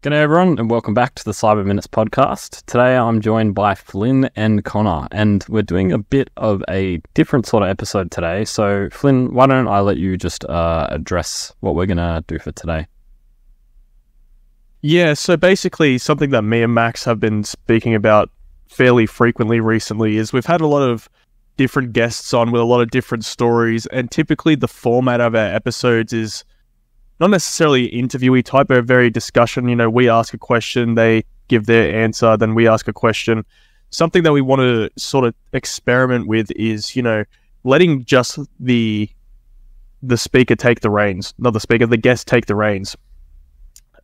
G'day everyone, and welcome back to the Cyber Minutes podcast. Today I'm joined by Flynn and Conor, and we're doing a bit of a different sort of episode today. So, Flynn, why don't I let you just uh, address what we're going to do for today? Yeah, so basically, something that me and Max have been speaking about fairly frequently recently is we've had a lot of different guests on with a lot of different stories, and typically the format of our episodes is not necessarily interviewee type, but very discussion. You know, we ask a question, they give their answer, then we ask a question. Something that we want to sort of experiment with is, you know, letting just the the speaker take the reins, not the speaker, the guest take the reins.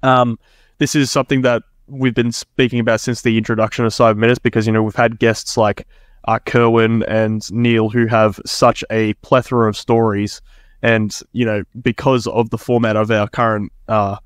Um, this is something that we've been speaking about since the introduction of Cyber Minutes because you know we've had guests like uh, Kerwin and Neil who have such a plethora of stories and, you know, because of the format of our current uh,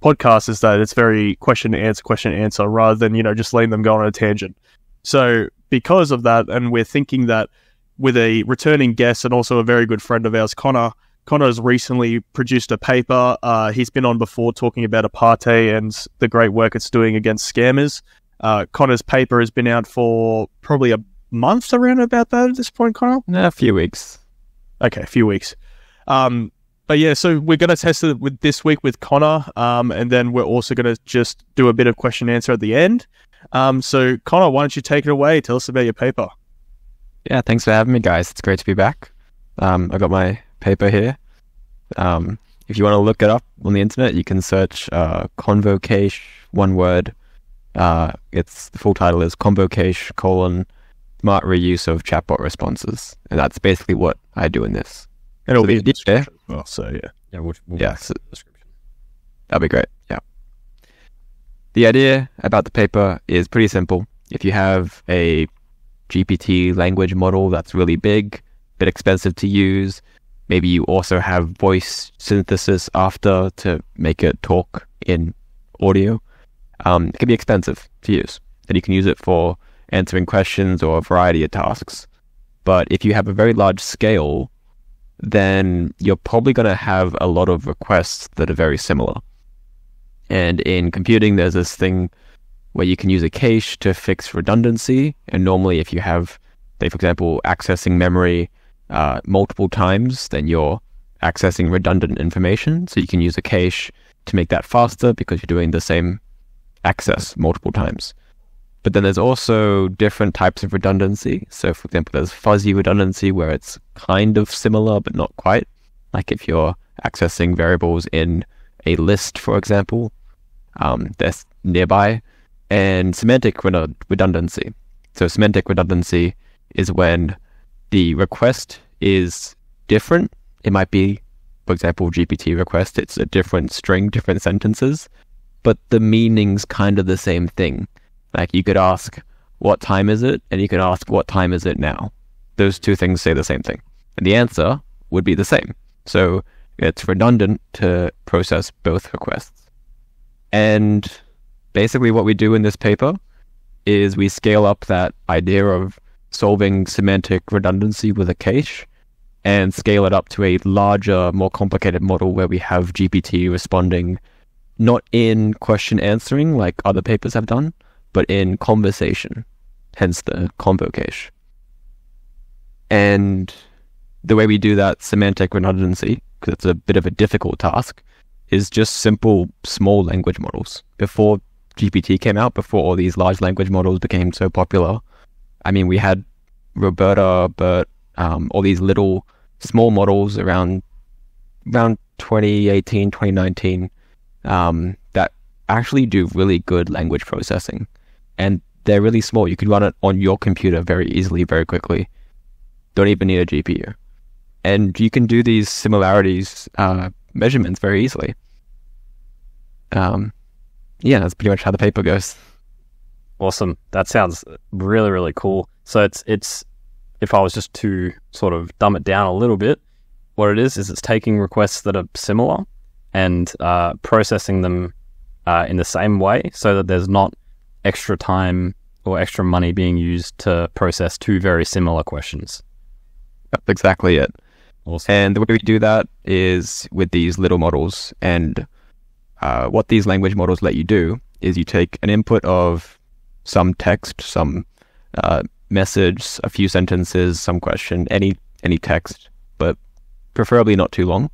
podcast is that it's very question answer, question answer, rather than, you know, just letting them go on a tangent. So because of that, and we're thinking that with a returning guest and also a very good friend of ours, Conor, Conor has recently produced a paper. Uh, he's been on before talking about Apate and the great work it's doing against scammers. Uh, Conor's paper has been out for probably a month around about that at this point, Conor? No, a few weeks. Okay, a few weeks. Um, but yeah, so we're going to test it with this week with Conor, um, and then we're also going to just do a bit of question and answer at the end. Um, so Conor, why don't you take it away? Tell us about your paper. Yeah, thanks for having me, guys. It's great to be back. Um, I got my paper here. Um, if you want to look it up on the internet, you can search uh, ConvoCache, one word. Uh, its the full title is ConvoCache colon smart reuse of chatbot responses, and that's basically what I do in this. And it'll So be the in the description as well. So yeah, Yeah, we'll, we'll Yeah, so- the description. That'd be great. Yeah. The idea about the paper is pretty simple. If you have a GPT language model that's really big, bit expensive to use, maybe you also have voice synthesis after to make it talk in audio, um, it can be expensive to use. And you can use it for answering questions or a variety of tasks. But if you have a very large scale, then you're probably going to have a lot of requests that are very similar. And in computing, there's this thing where you can use a cache to fix redundancy. And normally, if you have, say, for example, accessing memory uh, multiple times, then you're accessing redundant information. So you can use a cache to make that faster because you're doing the same access multiple times. But then there's also different types of redundancy. So, for example, there's fuzzy redundancy where it's kind of similar but not quite. Like if you're accessing variables in a list, for example, um, that's nearby. And semantic redu- redundancy. So, semantic redundancy is when the request is different. It might be, for example, GPT request, it's a different string, different sentences, but the meaning's kind of the same thing. Like you could ask, what time is it? And you could ask, what time is it now? Those two things say the same thing. And the answer would be the same. So it's redundant to process both requests. And basically, what we do in this paper is we scale up that idea of solving semantic redundancy with a cache and scale it up to a larger, more complicated model where we have GPT responding not in question answering like other papers have done, but in conversation, hence the ConvoCache. And the way we do that semantic redundancy, because it's a bit of a difficult task, is just simple small language models. Before GPT came out, before all these large language models became so popular, I mean, we had RoBERTa, but um, all these little small models around around 2018, 2019 um, that actually do really good language processing. And they're really small. You can run it on your computer very easily, very quickly. Don't even need a GPU. And you can do these similarities uh, measurements very easily. Um, yeah, that's pretty much how the paper goes. Awesome. That sounds really, really cool. So it's it's if I was just to sort of dumb it down a little bit, what it is is it's taking requests that are similar and uh, processing them uh, in the same way, so that there's not extra time or extra money being used to process two very similar questions. That's exactly it. Awesome. And the way we do that is with these little models. And uh, what these language models let you do is you take an input of some text, some uh, message, a few sentences, some question, any any text, but preferably not too long,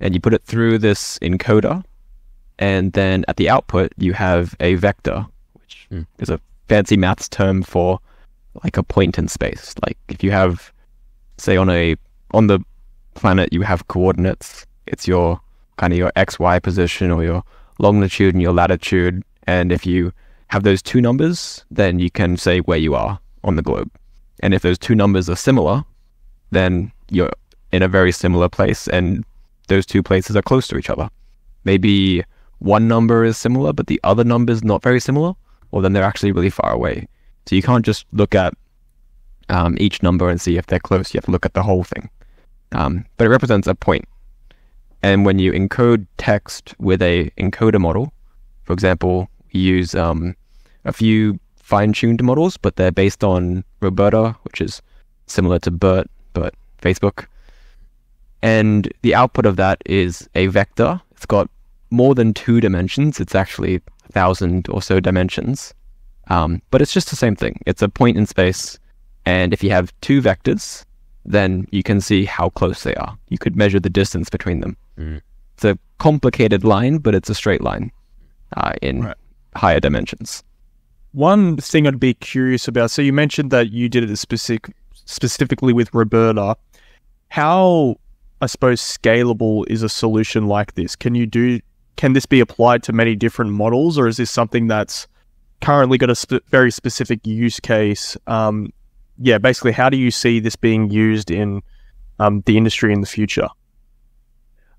and you put it through this encoder, and then at the output you have a vector, Mm. a fancy maths term for like a point in space. Like if you have, say, on a on the planet you have coordinates. It's your kind of your x y position or your longitude and your latitude. And if you have those two numbers, then you can say where you are on the globe. And if those two numbers are similar, then you're in a very similar place, and those two places are close to each other. Maybe one number is similar, but the other number is not very similar, or then they're actually really far away. So you can't just look at um, each number and see if they're close. You have to look at the whole thing. Um, but it represents a point. And when you encode text with a encoder model, for example, we use um, a few fine-tuned models, but they're based on RoBERTa, which is similar to BERT, but Facebook. And the output of that is a vector. It's got more than two dimensions. It's actually thousand or so dimensions. Um, but it's just the same thing. It's a point in space. And if you have two vectors, then you can see how close they are. You could measure the distance between them. Mm. It's a complicated line, but it's a straight line uh, in Right. higher dimensions. One thing I'd be curious about. So you mentioned that you did it specific, specifically with RoBERTa. How, I suppose, scalable is a solution like this? Can you do? Can this be applied to many different models, or is this something that's currently got a sp- very specific use case? Um, yeah, basically, how do you see this being used in um, the industry in the future?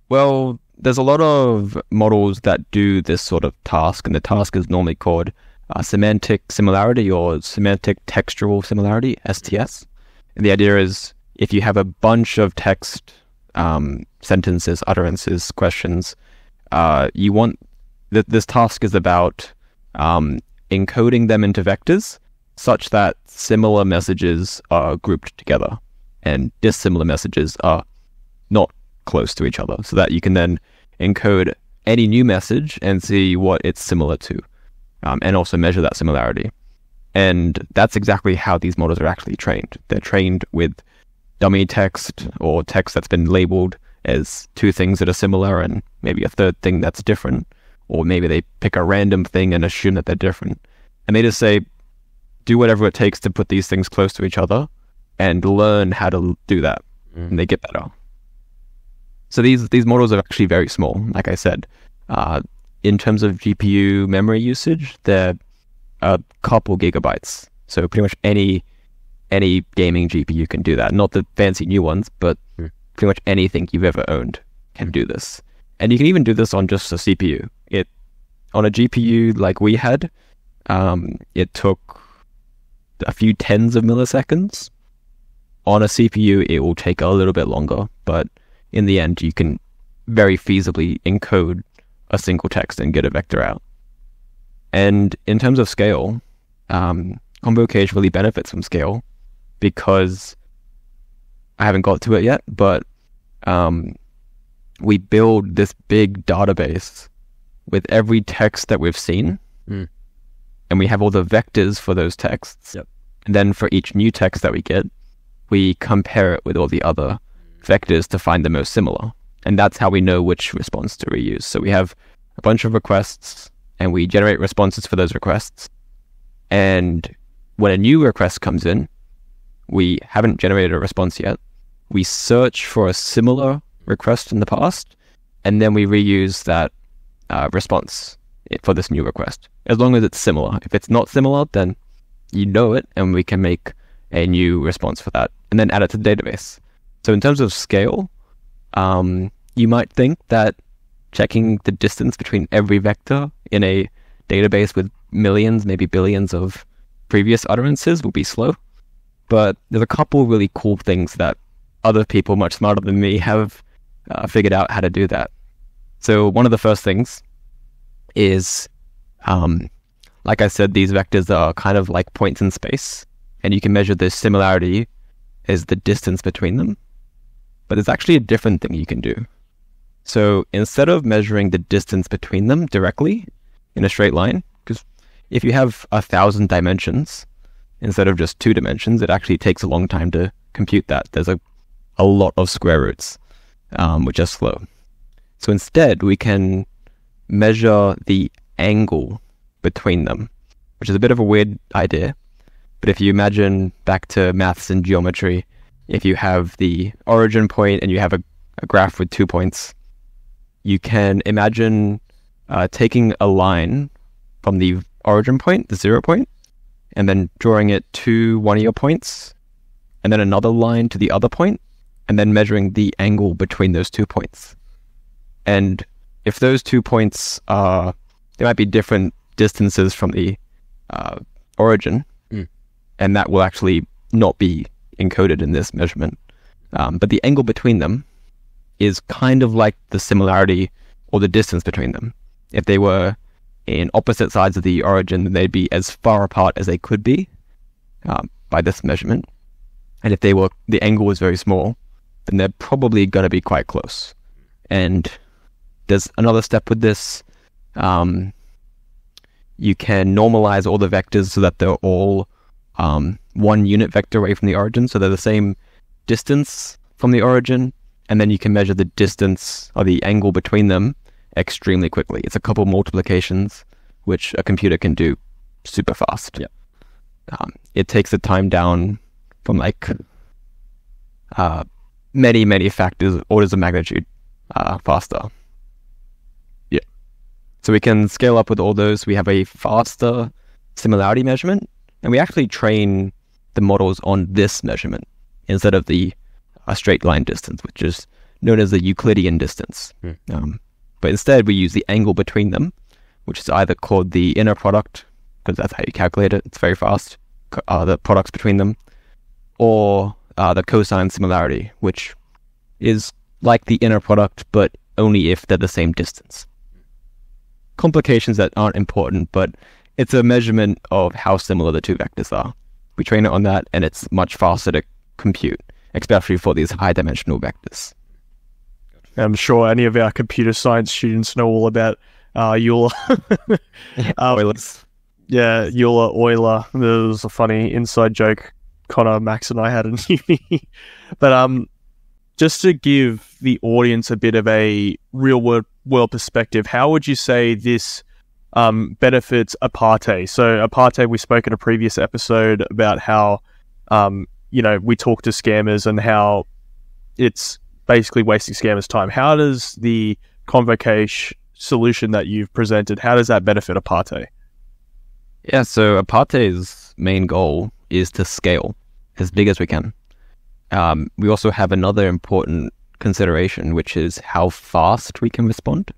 Well, there's a lot of models that do this sort of task, and the task is normally called uh, semantic similarity or semantic textual similarity, STS. And the idea is if you have a bunch of text, um, sentences, utterances, questions, uh, you want th- this task is about um, encoding them into vectors such that similar messages are grouped together and dissimilar messages are not close to each other so that you can then encode any new message and see what it's similar to um, and also measure that similarity. And that's exactly how these models are actually trained. They're trained with dummy text or text that's been labeled as two things that are similar and maybe a third thing that's different. Or maybe they pick a random thing and assume that they're different. And they just say, do whatever it takes to put these things close to each other and learn how to do that. Mm. And they get better. So these these models are actually very small. Like I said, uh, in terms of GPU memory usage, they're a couple gigabytes. So pretty much any any gaming GPU can do that. Not the fancy new ones, but Hmm. Pretty much anything you've ever owned can do this. And you can even do this on just a CPU. It on a GPU like we had, um, it took a few tens of milliseconds. On a CPU, it will take a little bit longer, but in the end, you can very feasibly encode a single text and get a vector out. And in terms of scale, um, ConvoCache really benefits from scale because I haven't got to it yet, but um, we build this big database with every text that we've seen, Mm. and we have all the vectors for those texts. Yep. And then for each new text that we get, we compare it with all the other vectors to find the most similar. And that's how we know which response to reuse. So we have a bunch of requests and we generate responses for those requests. And when a new request comes in, we haven't generated a response yet. We search for a similar request in the past, and then we reuse that uh, response for this new request. As long as it's similar. If it's not similar, then you know it, and we can make a new response for that, and then add it to the database. So in terms of scale, um, you might think that checking the distance between every vector in a database with millions, maybe billions of previous utterances will be slow. But there's a couple really cool things that other people much smarter than me have uh, figured out how to do that. So one of the first things is, um, like I said, these vectors are kind of like points in space, and you can measure the similarity as the distance between them. But there's actually a different thing you can do. So instead of measuring the distance between them directly in a straight line, because if you have a thousand dimensions instead of just two dimensions, it actually takes a long time to compute that. There's a, a lot of square roots, um, which are slow. So instead, we can measure the angle between them, which is a bit of a weird idea. But if you imagine back to maths and geometry, if you have the origin point and you have a, a graph with two points, you can imagine uh, taking a line from the origin point, the zero point, and then drawing it to one of your points, and then another line to the other point, and then measuring the angle between those two points. And if those two points are, they might be different distances from the uh, origin, Mm. and that will actually not be encoded in this measurement. Um, but the angle between them is kind of like the similarity or the distance between them. If they were in opposite sides of the origin, then they'd be as far apart as they could be um, by this measurement. And if they were, the angle was very small, then they're probably going to be quite close. And there's another step with this. Um, you can normalize all the vectors so that they're all um, one unit vector away from the origin. So they're the same distance from the origin. And then you can measure the distance or the angle between them extremely quickly. It's a couple multiplications, which a computer can do super fast. Yep. Um, it takes the time down from like uh, many, many factors, orders of magnitude uh, faster. Yeah. So we can scale up with all those. We have a faster similarity measurement, and we actually train the models on this measurement instead of the a straight line distance, which is known as the Euclidean distance. Hmm. Um, but instead, we use the angle between them, which is either called the inner product, because that's how you calculate it. It's very fast. Uh, the products between them, or uh, the cosine similarity, which is like the inner product, but only if they're the same distance. Complications that aren't important, but it's a measurement of how similar the two vectors are. We train it on that, and it's much faster to compute, especially for these high dimensional vectors. I'm sure any of our computer science students know all about uh, Euler. Um, Eulers. yeah, Euler, Euler. There was a funny inside joke Conor, Max, and I had in uni. but um, just to give the audience a bit of a real world, world perspective, how would you say this um, benefits Apate? So Apate, we spoke in a previous episode about how um, you know we talk to scammers and how it's basically wasting scammers' time. How does the ConvoCache solution that you've presented, how does that benefit Apate? Yeah, so Apate's main goal is to scale as big as we can. Um, we also have another important consideration, which is how fast we can respond.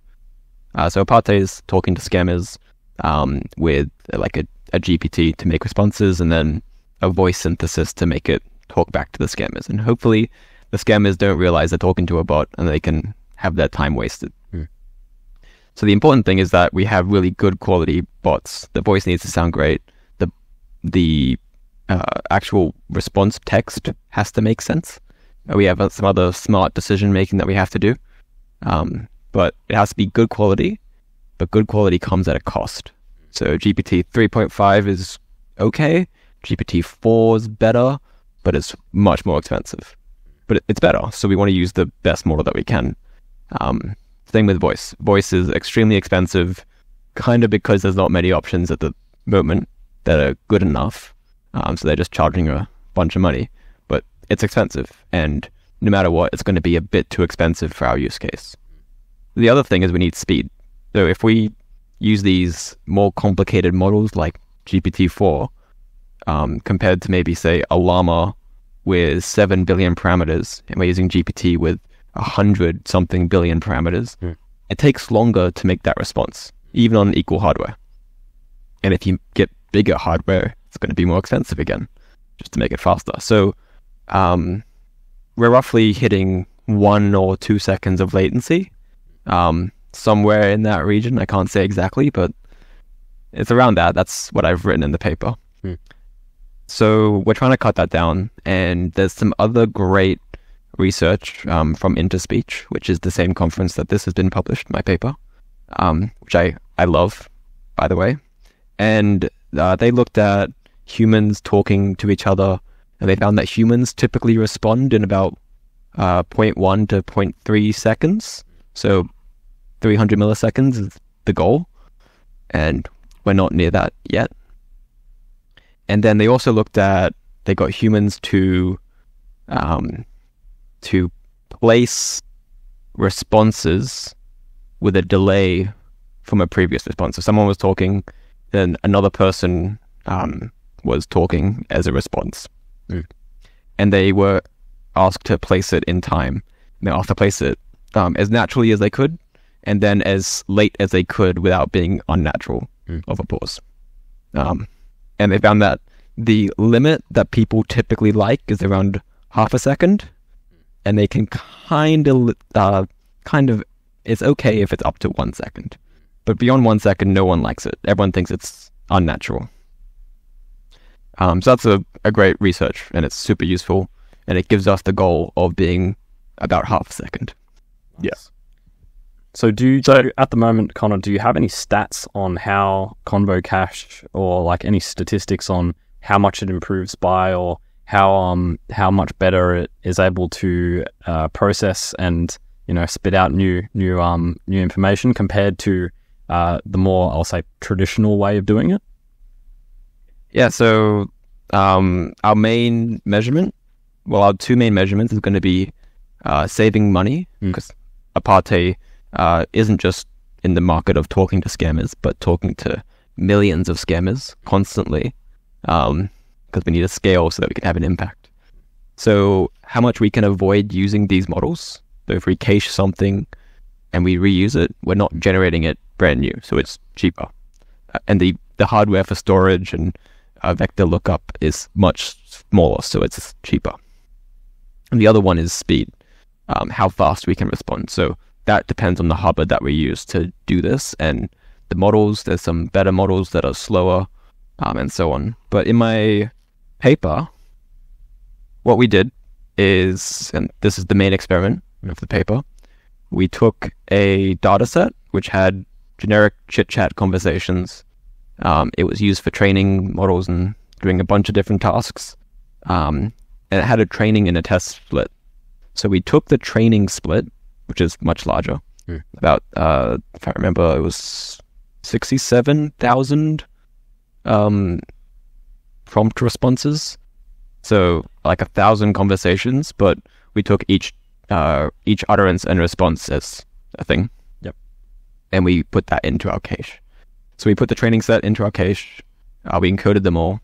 Uh, so Apate is talking to scammers um, with uh, like a, a GPT to make responses and then a voice synthesis to make it talk back to the scammers. And hopefully the scammers don't realize they're talking to a bot and they can have their time wasted. Hmm. So the important thing is that we have really good quality bots. The voice needs to sound great. The the uh, actual response text has to make sense. Uh, We have uh, some other smart decision making that we have to do, um, but it has to be good quality. But good quality comes at a cost. So GPT 3.5 is okay. GPT 4 is better, but it's much more expensive. But it's better, so we want to use the best model that we can. Um, same with voice. Voice is extremely expensive, kind of because there's not many options at the moment that are good enough. Um, so they're just charging a bunch of money, but it's expensive, and no matter what, it's going to be a bit too expensive for our use case. The other thing is we need speed. So if we use these more complicated models like GPT-4, um, compared to maybe say a llama with seven billion parameters, and we're using GPT with a hundred something billion parameters, Hmm. it takes longer to make that response, even on equal hardware. And if you get bigger hardware, it's going to be more expensive again, just to make it faster. So, um, we're roughly hitting one or two seconds of latency, um, somewhere in that region. I can't say exactly, but it's around that. That's what I've written in the paper. So we're trying to cut that down, and there's some other great research um, from Interspeech, which is the same conference that this has been published, my paper, um, which I, I love, by the way. And uh, they looked at humans talking to each other, and they found that humans typically respond in about uh, 0.1 to 0.3 seconds. So 300 milliseconds is the goal, and we're not near that yet. And then they also looked at they got humans to um, to place responses with a delay from a previous response. So someone was talking, then another person um, was talking as a response, Mm. and they were asked to place it in time. They asked to place it um, as naturally as they could, and then as late as they could without being unnatural Mm. of a pause. Um, and they found that the limit that people typically like is around half a second, and they can kind of, uh, kind of, it's okay if it's up to one second, but beyond one second, no one likes it. Everyone thinks it's unnatural. Um, so that's a, a great research, and it's super useful, and it gives us the goal of being about half a second. Yes. So do you, so at the moment, Conor, do you have any stats on how ConvoCache or like any statistics on how much it improves by or how um how much better it is able to uh, process and you know spit out new new um new information compared to uh, the more I'll say traditional way of doing it? Yeah, so um, our main measurement, well, our two main measurements is going to be uh, saving money Mm. because Apate uh, isn't just in the market of talking to scammers, but talking to millions of scammers constantly because we need a scale so that we can have an impact. So, how much we can avoid using these models. So, if we cache something and we reuse it, we're not generating it brand new, so it's cheaper. Uh, And the, the hardware for storage and uh, vector lookup is much smaller, so it's cheaper. And the other one is speed, um, how fast we can respond. So that depends on the harbor that we use to do this. And the models, there's some better models that are slower, um, and so on. But in my paper, what we did is, and this is the main experiment of the paper, we took a data set which had generic chit chat conversations. Um, it was used for training models and doing a bunch of different tasks. Um, and it had a training and a test split. So we took the training split, which is much larger, Hmm. about, uh, if I remember, it was 67,000 um, prompt responses. So like a thousand conversations, but we took each uh, each utterance and response as a thing. Yep. And we put that into our cache. So we put the training set into our cache. Uh, we encoded them all,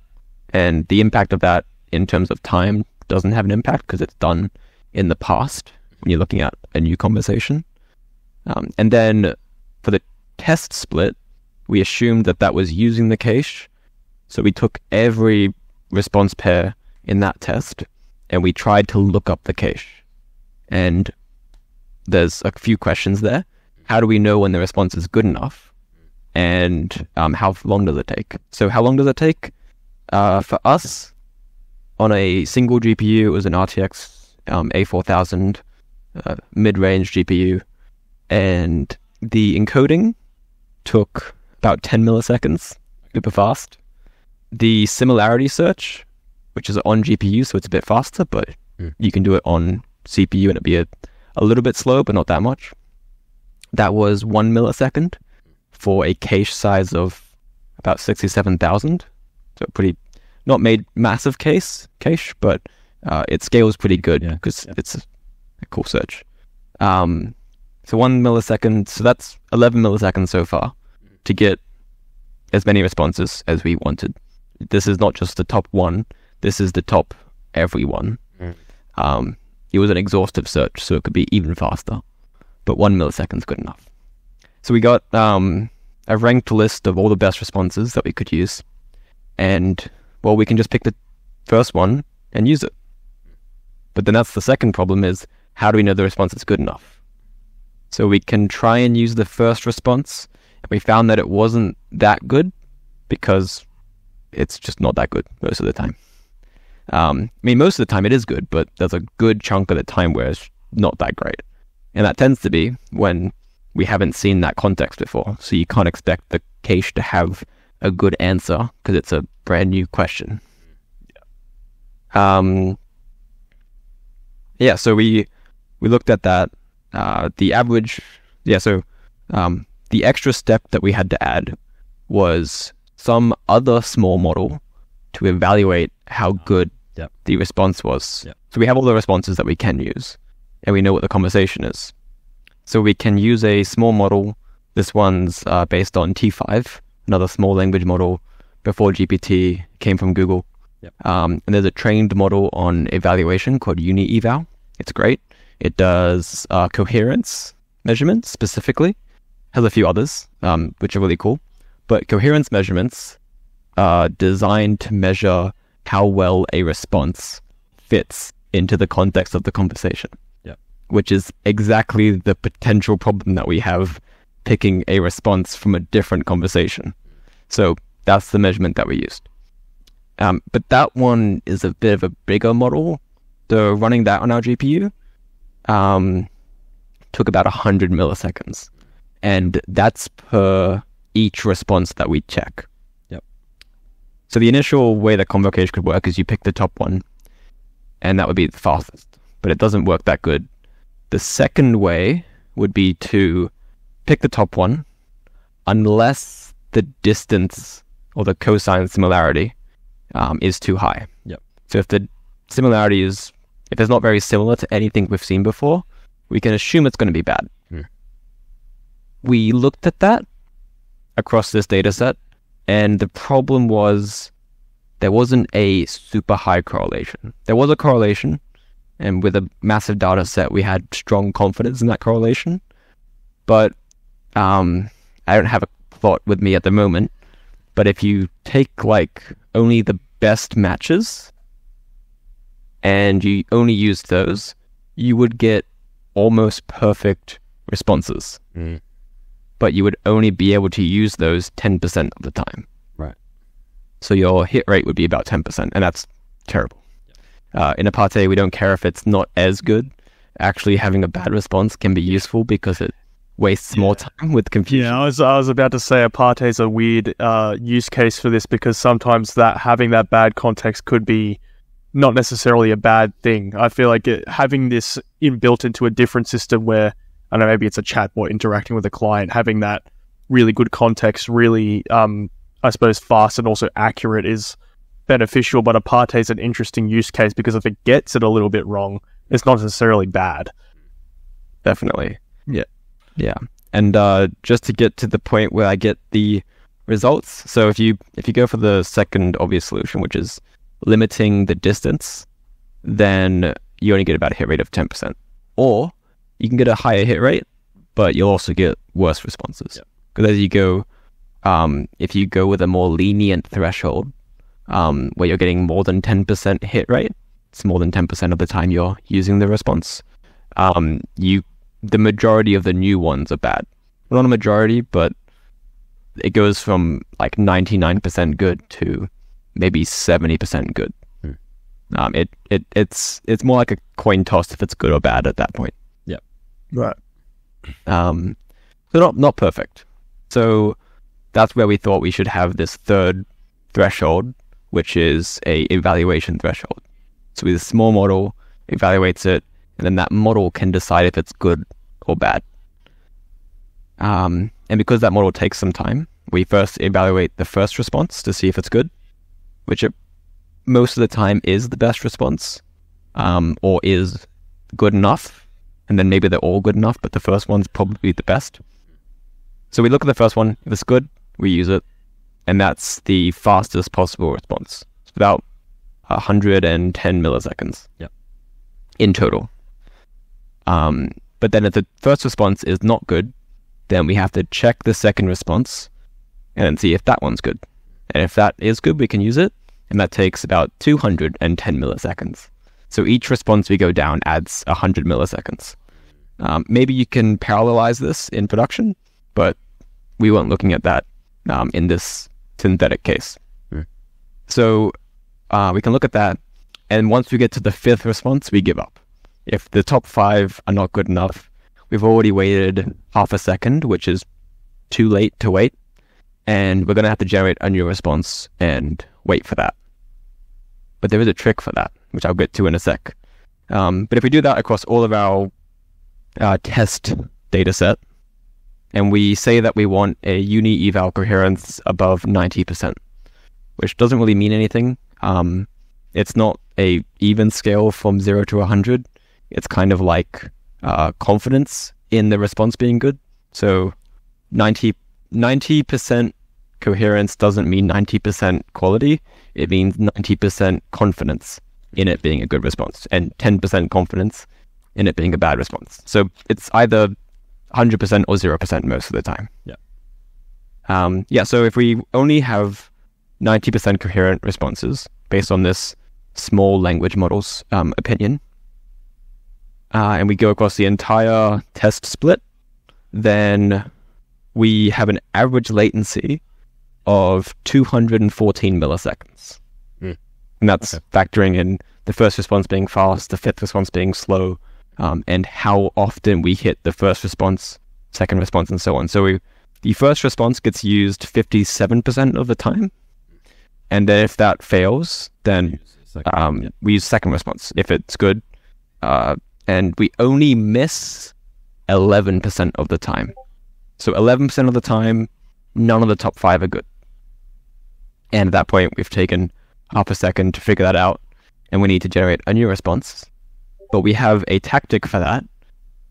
and the impact of that in terms of time doesn't have an impact because it's done in the past when you're looking at a new conversation. Um, and then for the test split, we assumed that that was using the cache. So we took every response pair in that test and we tried to look up the cache. And there's a few questions there. How do we know when the response is good enough? And um, how long does it take? So, how long does it take? Uh, for us, on a single GPU, it was an RTX um, A4000 uh, mid range GPU. And the encoding took about 10 milliseconds, super fast. The similarity search, which is on GPU, so it's a bit faster, but Mm. you can do it on CPU and it'd be a, a little bit slow, but not that much. That was one millisecond for a cache size of about 67,000. So pretty, not made massive case cache, but uh, it scales pretty good Yeah. because Yeah. it's a, cool search. Um, so one millisecond, so that's 11 milliseconds so far to get as many responses as we wanted. This is not just the top one, this is the top everyone. Mm. Um, it was an exhaustive search, so it could be even faster, but one millisecond is good enough. So we got um, a ranked list of all the best responses that we could use, and well, we can just pick the first one and use it. But then that's the second problem is how do we know the response is good enough? So we can try and use the first response. We found that it wasn't that good because it's just not that good most of the time. Um, I mean, most of the time it is good, but there's a good chunk of the time where it's not that great. And that tends to be when we haven't seen that context before. So you can't expect the cache to have a good answer because it's a brand new question. Um, yeah, so we we looked at that. Uh, the average, yeah, so um, the extra step that we had to add was some other small model to evaluate how good Yep. the response was. Yep. So we have all the responses that we can use, and we know what the conversation is. So we can use a small model. This one's uh, based on T5, another small language model before GPT came from Google. Yep. Um, and there's a trained model on evaluation called UniEval. It's great. It does uh, coherence measurements specifically. Has a few others, um, which are really cool. But coherence measurements are designed to measure how well a response fits into the context of the conversation. Yep. Which is exactly the potential problem that we have picking a response from a different conversation. So that's the measurement that we used. Um, but that one is a bit of a bigger model. So running that on our GPU um, took about 100 milliseconds. And that's per each response that we check. Yep. So the initial way that ConvoCache could work is you pick the top one, and that would be the fastest. But it doesn't work that good. The second way would be to pick the top one, unless the distance or the cosine similarity um, is too high. Yep. So if the similarity is, if it's not very similar to anything we've seen before, we can assume it's going to be bad. Hmm. We looked at that across this data set, and the problem was there wasn't a super high correlation. There was a correlation, and with a massive data set, we had strong confidence in that correlation. But um, I don't have a thought with me at the moment. But if you take like only the best matches and you only use those, you would get almost perfect responses. Mm. But you would only be able to use those 10% of the time. Right. So your hit rate would be about 10%, and that's terrible. Uh, in Apate, we don't care if it's not as good. Actually, having a bad response can be useful because it wastes more time with confusion. Yeah, I was I was about to say Apate is a weird uh, use case for this because sometimes that having that bad context could be not necessarily a bad thing. I feel like it, having this inbuilt into a different system where I don't know maybe it's a chat chatbot interacting with a client, having that really good context, really um, I suppose fast and also accurate is beneficial. But Apate is an interesting use case because if it gets it a little bit wrong, it's not necessarily bad. Definitely. Yeah. Yeah. And uh, just to get to the point where I get the results. So if you if you go for the second obvious solution, which is limiting the distance, then you only get about a hit rate of ten percent. Or you can get a higher hit rate, but you'll also get worse responses. Because as you go, um, if you go with a more lenient threshold, um, where you're getting more than ten percent hit rate, it's more than ten percent of the time you're using the response. Um, you the majority of the new ones are bad. Well, not a majority, but it goes from like 99% good to maybe 70% good. Hmm. Um, it, it it's it's more like a coin toss if it's good or bad at that point. Yeah. Right. Um, so not not perfect. So that's where we thought we should have this third threshold, which is a evaluation threshold. So with a small model evaluates it, and then that model can decide if it's good or bad. Um, and because that model takes some time, we first evaluate the first response to see if it's good, which it, most of the time is the best response, um, or is good enough. And then maybe they're all good enough, but the first one's probably the best. So we look at the first one. If it's good, we use it. And that's the fastest possible response. It's about 110 milliseconds. Yep. In total. Um, but then if the first response is not good, then we have to check the second response and see if that one's good. And if that is good, we can use it. And that takes about 210 milliseconds. So each response we go down adds 100 milliseconds. Um, maybe you can parallelize this in production, but we weren't looking at that um, in this synthetic case. Hmm. So uh, we can look at that. And once we get to the fifth response, we give up. If the top five are not good enough, we've already waited half a second, which is too late to wait. And we're going to have to generate a new response and wait for that. But there is a trick for that, which I'll get to in a sec. Um, but if we do that across all of our uh, test data set, and we say that we want a UniEval coherence above 90%, which doesn't really mean anything. Um, it's not a even scale from 0 to 100. It's kind of like uh, confidence in the response being good. So 90, 90% coherence doesn't mean 90% quality. It means 90% confidence in it being a good response and 10% confidence in it being a bad response. So it's either 100% or 0% most of the time. Yeah. Um, yeah, so if we only have 90% coherent responses based on this small language model's um, opinion, uh, and we go across the entire test split, then we have an average latency of 214 milliseconds. Hmm. And that's Okay. factoring in the first response being fast, the fifth response being slow, um, and how often we hit the first response, second response, and so on. So we, the first response gets used 57% of the time. And then if that fails, then um, we use second response if it's good. Uh, and we only miss 11% of the time. So 11% of the time, none of the top five are good. And at that point, we've taken half a second to figure that out, and we need to generate a new response. But we have a tactic for that,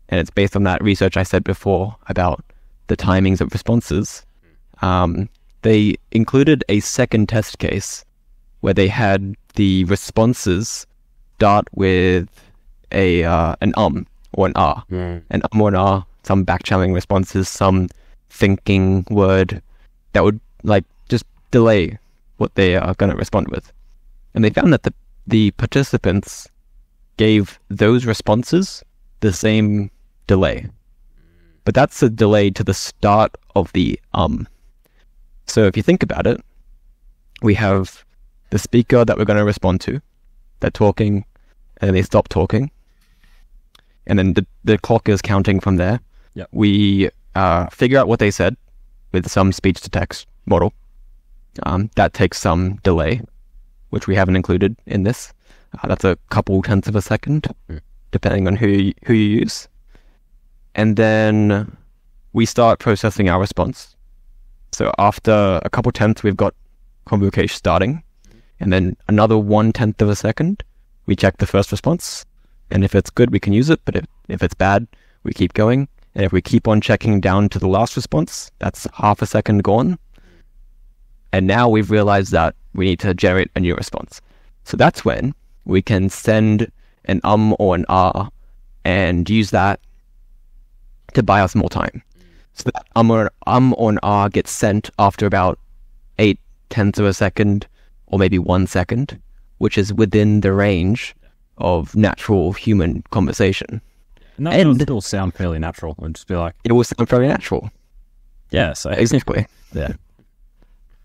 and it's based on that research I said before about the timings of responses. Um, they included a second test case where they had the responses start with a uh, an um or an r, Mm. an um or an r, some back-channeling responses, some thinking word that would like just delay what they are going to respond with. And they found that the the participants gave those responses the same delay. But that's a delay to the start of the um. So if you think about it, we have the speaker that we're going to respond to. They're talking, and they stop talking, and then the the clock is counting from there. Yep. We uh, figure out what they said with some speech to text model. Um, that takes some delay, which we haven't included in this. Uh, that's a couple tenths of a second, depending on who you, who you use. And then we start processing our response. So after a couple tenths, we've got ConvoCache starting, and then another one tenth of a second, we check the first response, and if it's good, we can use it. But if if it's bad, we keep going, and if we keep on checking down to the last response, that's half a second gone. And now we've realized that we need to generate a new response. So that's when we can send an um or an ah and use that to buy us more time. So that um or, um or an ah gets sent after about eight tenths of a second or maybe one second, which is within the range of natural human conversation. And that And- still sound fairly natural. It'd just be like, It will sound fairly natural. yeah, so Exactly. yeah,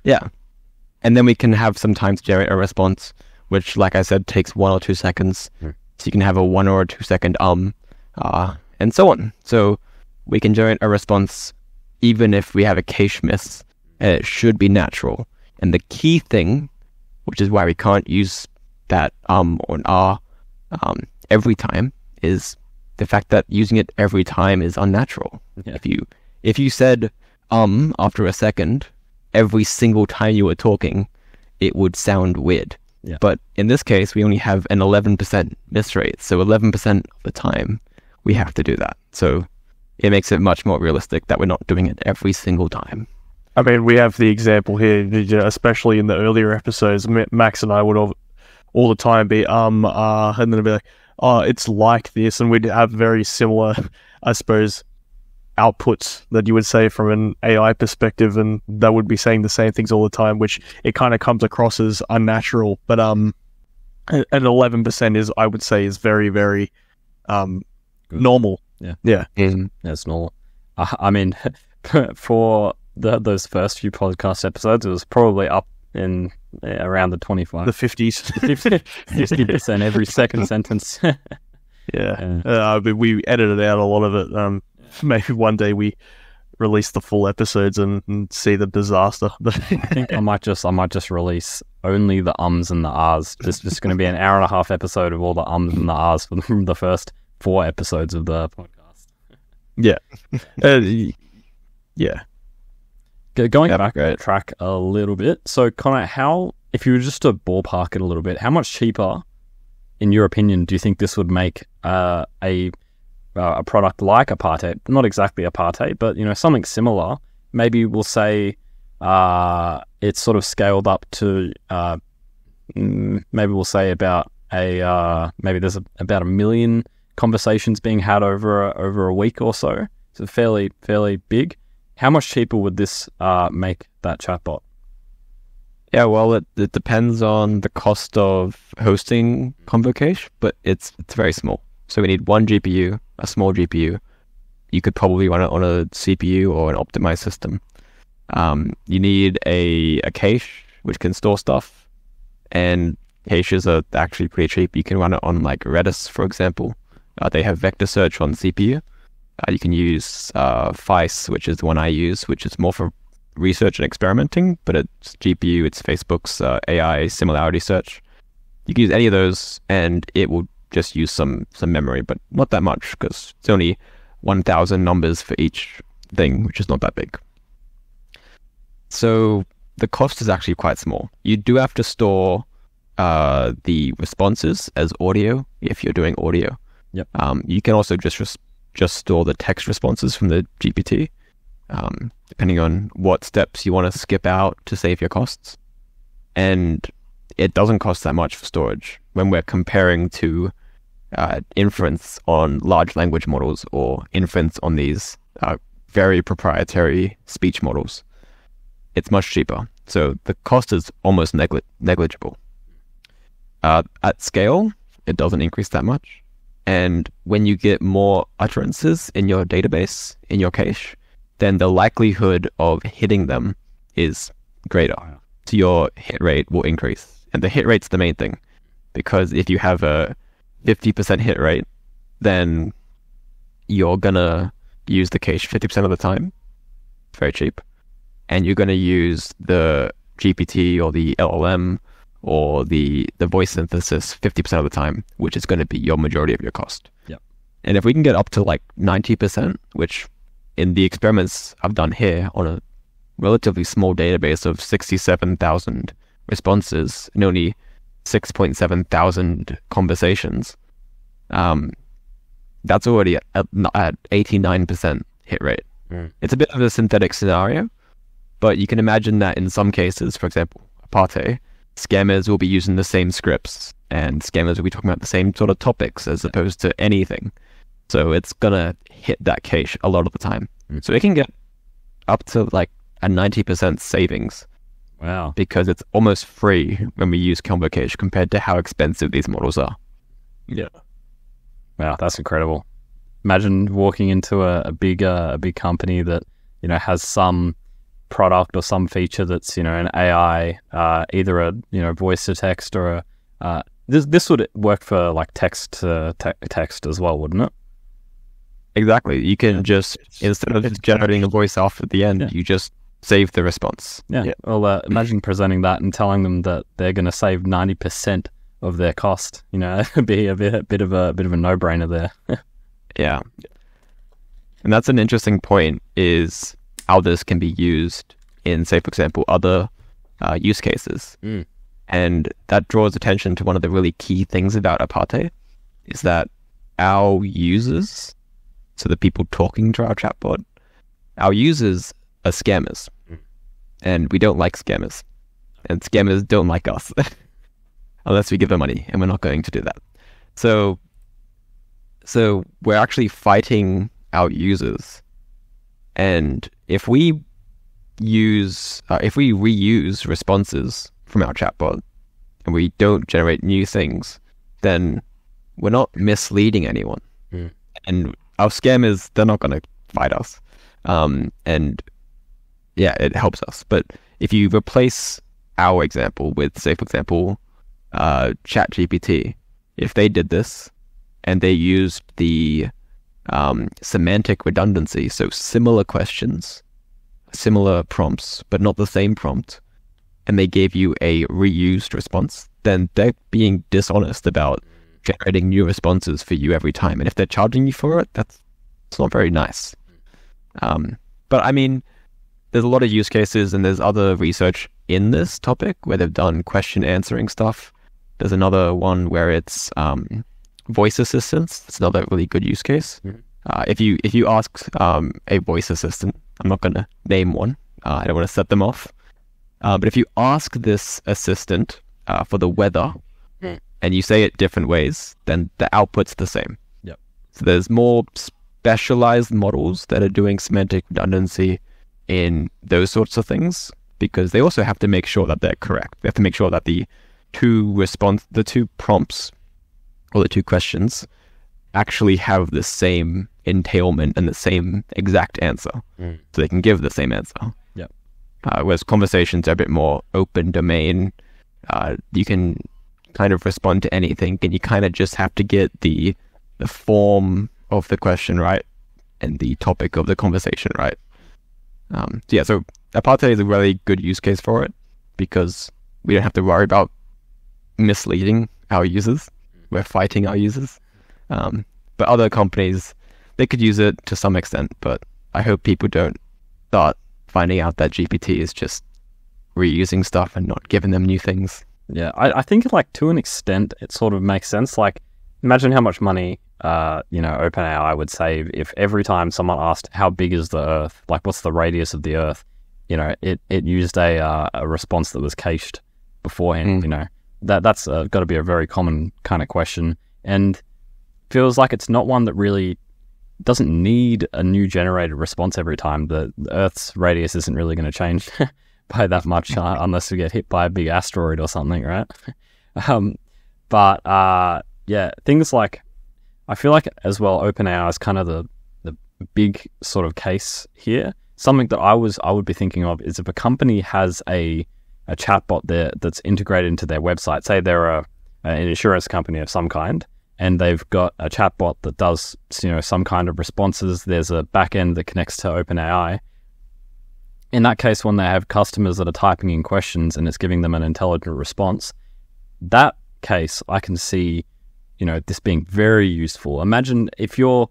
Yeah. And then we can have some time to generate a response, which, like I said, takes one or two seconds. Hmm. So you can have a one or a two second um, uh, and so on. So we can generate a response even if we have a cache miss, and it should be natural. And the key thing, which is why we can't use that um or an ah um, every time, is the fact that using it every time is unnatural. Yeah. If you if you said um after a second every single time you were talking, it would sound weird. Yeah. But in this case, we only have an 11% miss rate. So 11% of the time, we have to do that. So it makes it much more realistic that we're not doing it every single time. I mean, we have the example here, especially in the earlier episodes. Max and I would all, all the time be um uh, and then be like, oh, it's like this, and we'd have very similar, I suppose, outputs that you would say from an AI perspective, and that would be saying the same things all the time, which it kind of comes across as unnatural. But um, an eleven percent is, I would say, is very very um Good. normal. that's normal. I, I mean, for the, those first few podcast episodes, it was probably up in yeah, around the twenty five. the fifties. Fifty percent every second sentence. yeah, Yeah. uh, but we edited out a lot of it. Um, maybe one day we release the full episodes and, and see the disaster. I think I might just I might just release only the ums and the ahs. Just just going to be an hour and a half episode of all the ums and the ahs from the first four episodes of the podcast. uh, yeah, Going Yep, back great. track a little bit. So, Conor, how if you were just to ballpark it a little bit, how much cheaper, in your opinion, do you think this would make uh, a uh, a product like Apate? Not exactly Apate, but you know something similar. Maybe we'll say uh, it's sort of scaled up to uh, mm, maybe we'll say about a uh, maybe there's a, about a million conversations being had over a, over a week or so. So fairly fairly big. How much cheaper would this uh, make that chatbot? Yeah, well, it, it depends on the cost of hosting ConvoCache, but it's it's very small. So we need one GPU, a small GPU. You could probably run it on a CPU or an optimized system. Um, you need a, a cache which can store stuff, and caches are actually pretty cheap. You can run it on like Redis, for example. Uh, they have vector search on CPU. Uh, you can use uh, which is the one I use, which is more for research and experimenting, but it's GPU, it's Facebook's uh, AI similarity search. You can use any of those, and it will just use some some memory, but not that much because it's only 1,000 numbers for each thing, which is not that big. So the cost is actually quite small. You do have to store uh, the responses as audio if you're doing audio. Yep. Um, you can also just res- just store the text responses from the GPT um, depending on what steps you want to skip out to save your costs. And it doesn't cost that much for storage when we're comparing to uh, inference on large language models or inference on these uh, very proprietary speech models. It's much cheaper. So the cost is almost negli- negligible. Uh, at scale, it doesn't increase that much. And when you get more utterances in your database, in your cache, then the likelihood of hitting them is greater. So your hit rate will increase. And the hit rate's the main thing. Because if you have a 50% hit rate, then you're gonna use the cache 50% of the time. Very cheap. And you're gonna use the GPT or the LLM or the, the voice synthesis 50% of the time, which is gonna be your majority of your cost. Yep. And if we can get up to like 90%, which in the experiments I've done here on a relatively small database of 67,000 responses and only 6.7 thousand conversations, um, that's already at, at, at 89% hit rate. Mm. It's a bit of a synthetic scenario, but you can imagine that in some cases, for example, Apate, scammers will be using the same scripts and scammers will be talking about the same sort of topics as opposed to anything. So it's gonna hit that cache a lot of the time. Mm. So it can get up to like a 90% savings Wow. because it's almost free when we use ConvoCache compared to how expensive these models are. yeah. Wow, that's incredible. Imagine walking into a, a big uh, a big company that you know has some product or some feature that's you know an AI, uh, either a you know voice to text or a uh, this this would work for like text to te- text as well, wouldn't it? Exactly. You can just It's- instead of it's generating a voice off at the end, Yeah. you just save the response. Yeah. Yeah. Well, uh, imagine presenting that and telling them that they're going to save ninety percent of their cost. You know, it'd be a bit, a bit of a bit of a no brainer there. Yeah. And that's an interesting point is how this can be used in, say, for example, other uh, use cases. Mm. And that draws attention to one of the really key things about Apate is that our users, so the people talking to our chatbot, our users are scammers. Mm. And we don't like scammers. And scammers don't like us unless we give them money, and we're not going to do that. So so we're actually fighting our users. And if we use, uh, if we reuse responses from our chatbot and we don't generate new things, then we're not misleading anyone. Mm. And our scammers, they're not going to fight us. Um, and yeah, it helps us. But if you replace our example with, say, for example, uh, ChatGPT, if they did this and they used the um, semantic redundancy, so similar questions, similar prompts, but not the same prompt, and they gave you a reused response, then they're being dishonest about generating new responses for you every time. And if they're charging you for it, that's it's not very nice. Um, but I mean, there's a lot of use cases, and there's other research in this topic where they've done question answering stuff. There's another one where it's um, voice assistants. It's another really good use case. Mhm. Uh, if you if you ask um, a voice assistant, I'm not going to name one. Uh, I don't want to set them off. Uh, but if you ask this assistant uh, for the weather, Mm. and you say it different ways, then the output's the same. Yep. So there's more specialized models that are doing semantic redundancy in those sorts of things because they also have to make sure that they're correct. They have to make sure that the two response, the two prompts, or the two questions, actually have the same entailment and the same exact answer, Mm. so they can give the same answer. Yep. Uh, whereas conversations are a bit more open domain. Uh, you can kind of respond to anything, and you kind of just have to get the the form of the question right and the topic of the conversation right. Um, so yeah, so Apate is a really good use case for it because we don't have to worry about misleading our users. We're fighting our users. Um, but other companies, they could use it to some extent, but I hope people don't start finding out that GPT is just reusing stuff and not giving them new things. Yeah, I, I think like to an extent it sort of makes sense. Like, imagine how much money, uh, you know, OpenAI would save if every time someone asked how big is the Earth, like what's the radius of the Earth, you know, it it used a uh, a response that was cached beforehand. Mm. You know, that that's uh, got to be a very common kind of question, and feels like it's not one that really doesn't need a new generated response every time. The, the Earth's radius isn't really going to change by that much uh, unless we get hit by a big asteroid or something, right? um, but uh, yeah, things like I feel like as well, OpenAI is kind of the the big sort of case here. Something that I was I would be thinking of is if a company has a a chatbot there that's integrated into their website. Say they're a an insurance company of some kind, and they've got a chatbot that does you know some kind of responses. There's a backend that connects to OpenAI. In that case, when they have customers that are typing in questions and it's giving them an intelligent response, that case I can see, you know, this being very useful. Imagine if you're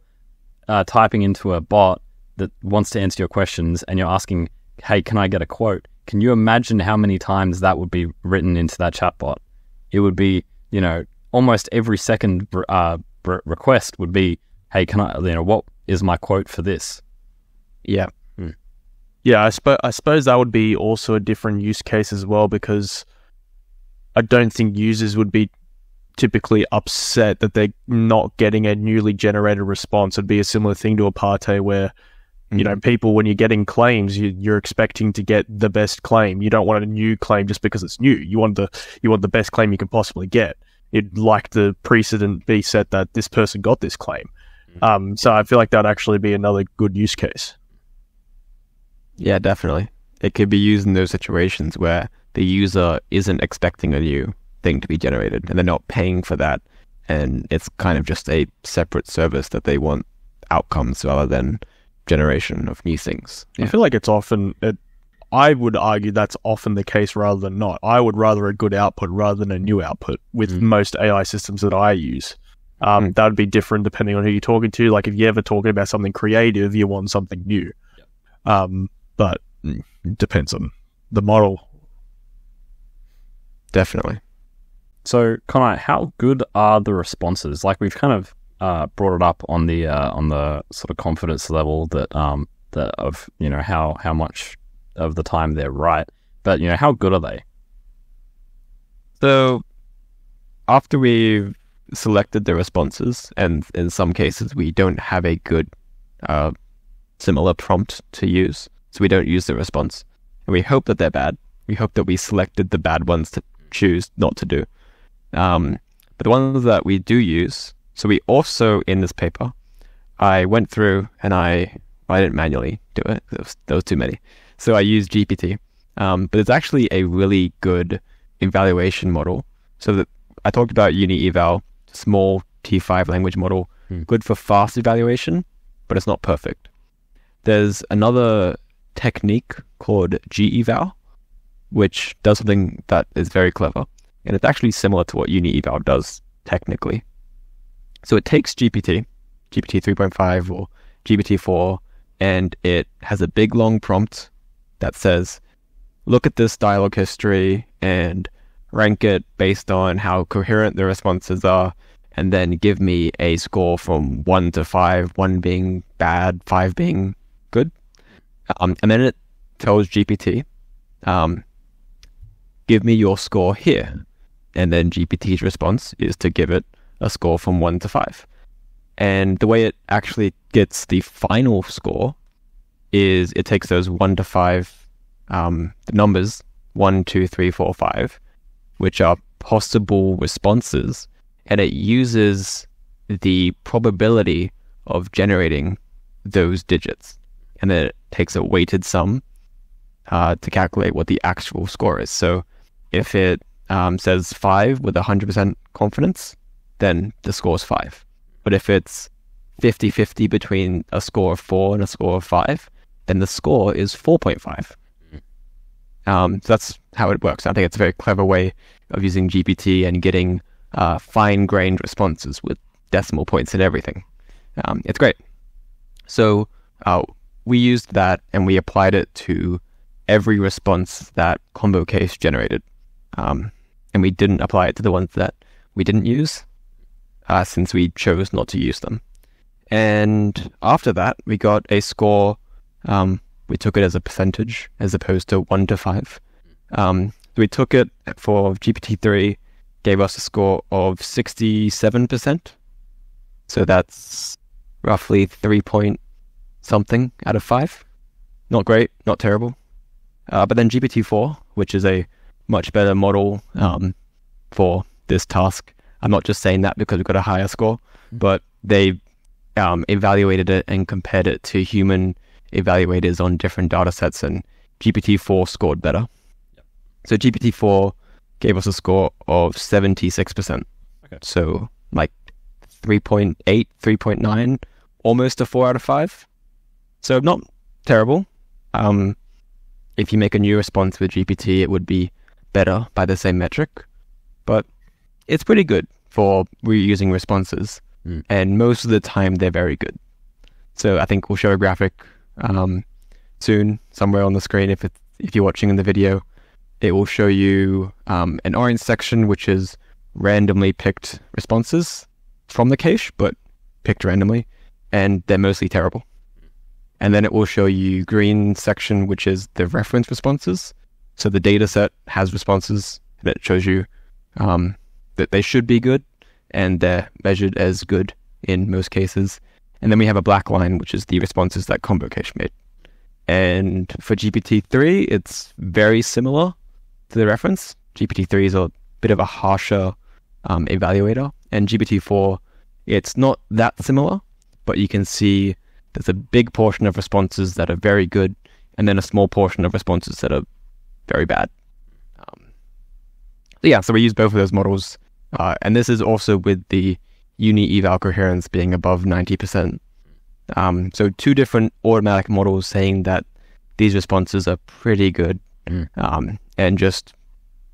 uh, typing into a bot that wants to answer your questions and you're asking, "Hey, can I get a quote?" Can you imagine how many times that would be written into that chatbot? It would be, you know, almost every second uh, request would be, "Hey, can I, you know, what is my quote for this?" Yeah. Yeah, I, spo- I suppose that would be also a different use case as well because I don't think users would be typically upset that they're not getting a newly generated response. It'd be a similar thing to Apate where, you know, people, when you're getting claims, you, you're expecting to get the best claim. You don't want a new claim just because it's new. You want the you want the best claim you can possibly get. You'd like the precedent be set that this person got this claim. Um, so I feel like that'd actually be another good use case. Yeah, definitely. It could be used in those situations where the user isn't expecting a new thing to be generated and they're not paying for that. And it's kind of just a separate service that they want outcomes rather than generation of new things. I feel like it's often. It, I would argue that's often the case rather than not. I would rather a good output rather than a new output with Mm. most AI systems that I use. Um, Mm. That would be different depending on who you're talking to. Like if you're ever talking about something creative, you want something new. Um, but mm, it depends on the model. Definitely. So, Conor, how good are the responses? Like we've kind of uh, brought it up on the uh, on the sort of confidence level that um that of you know how how much of the time they're right, but you know how good are they? So after we've selected the responses, and in some cases we don't have a good uh, similar prompt to use, so we don't use the response, and we hope that they're bad. We hope that we selected the bad ones to choose not to do. Um, but the ones that we do use, so we also in this paper, I went through and I I didn't manually do it. There was, there was too many, so I used GPT Um, but it's actually a really good evaluation model. So that I talked about Uni Eval, small T5 language model, Hmm. good for fast evaluation, but it's not perfect. There's another technique called G-Eval, which does something that is very clever. And it's actually similar to what UniEval does technically. So it takes GPT, GPT 3.5 or GPT 4, and it has a big long prompt that says, look at this dialogue history and rank it based on how coherent the responses are, and then give me a score from one to five, one being bad, five being good. Um, and then it tells GPT, um, give me your score here. And then GPT's response is to give it a score from one to five. And the way it actually gets the final score is it takes those one to five um, numbers one, two, three, four, five, which are possible responses, and it uses the probability of generating those digits, and then it takes a weighted sum uh, to calculate what the actual score is. So if it um, says five with 100% confidence, then the score is five. But if it's 50 50 between a score of four and a score of five, then the score is 4.5. Um, so that's how it works. I think it's a very clever way of using GPT and getting uh, fine grained responses with decimal points and everything. Um, it's great. So uh, we used that and we applied it to every response that ConvoCache generated. Um, and we didn't apply it to the ones that we didn't use uh, since we chose not to use them. And after that, we got a score. Um, we took it as a percentage as opposed to one to five. Um, we took it for GPT-3, gave us a score of 67%. So that's roughly three point something out of five. Not great, not terrible. Uh, but then GPT-4, which is a much better model um, for this task. I'm not just saying that because we've got a higher score, but they um, evaluated it and compared it to human evaluators on different data sets, and GPT-4 scored better. So GPT-4 gave us a score of 76%. Okay. So like 3.8, 3.9, almost a 4 out of 5. So not terrible. Um, if you make a new response with GPT, it would be better by the same metric. But it's pretty good for reusing responses. Mm. And most of the time, they're very good. So I think we'll show a graphic um, soon somewhere on the screen if, it, if you're watching in the video. It will show you um, an orange section, which is randomly picked responses from the cache, but picked randomly, and they're mostly terrible. And then it will show you green section, which is the reference responses. So the data set has responses and it shows you um, that they should be good and they're measured as good in most cases. And then we have a black line, which is the responses that Combo made. And for GPT-3, it's very similar to the reference. GPT-3 is a bit of a harsher um, evaluator, and GPT-4, it's not that similar, but you can see there's a big portion of responses that are very good, and then a small portion of responses that are very bad. Um, so yeah, so we use both of those models, uh, and this is also with the UniEval coherence being above 90%. Um, so two different automatic models saying that these responses are pretty good, Mm. um, and just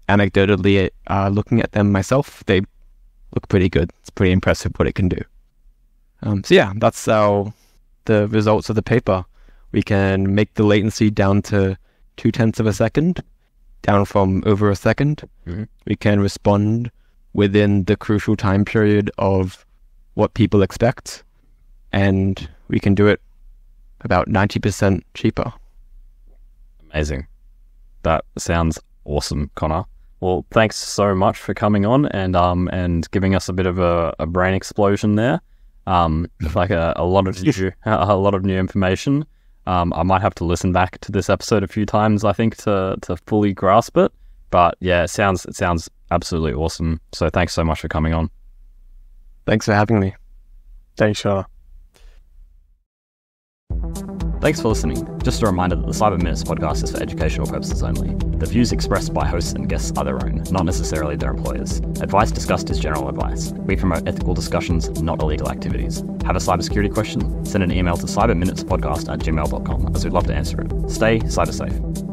anecdotally uh, looking at them myself, they look pretty good. It's pretty impressive what it can do. Um, so yeah, that's our the results of the paper. We can make the latency down to two tenths of a second, down from over a 2nd Mhm. We can respond within the crucial time period of what people expect, and we can do it about 90% cheaper. Amazing. That sounds awesome, Conor. Well, thanks so much for coming on and um and giving us a bit of a, a brain explosion there. Um, like a, a lot of new a lot of new information. Um, I might have to listen back to this episode a few times, I think, to to fully grasp it. But yeah, it sounds it sounds absolutely awesome. So thanks so much for coming on. Thanks for having me. Thanks, Shana. Thanks for listening. Just a reminder that the Cyber Minutes podcast is for educational purposes only. The views expressed by hosts and guests are their own, not necessarily their employers. Advice discussed is general advice. We promote ethical discussions, not illegal activities. Have a cybersecurity question? Send an email to cyberminutespodcast at gmail.com as we'd love to answer it. Stay cyber safe.